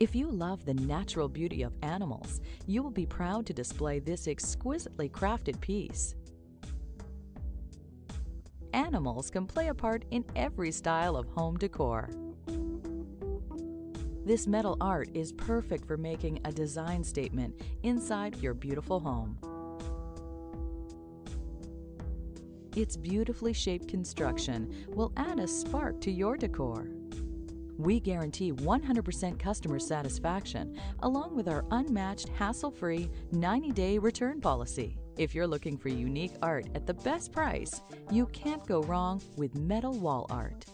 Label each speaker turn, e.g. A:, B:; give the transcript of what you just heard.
A: If you love the natural beauty of animals, you will be proud to display this exquisitely crafted piece. Animals can play a part in every style of home decor. This metal art is perfect for making a design statement inside your beautiful home. Its beautifully shaped construction will add a spark to your decor. We guarantee 100% customer satisfaction along with our unmatched hassle-free 90-day return policy. If you're looking for unique art at the best price, you can't go wrong with metal wall art.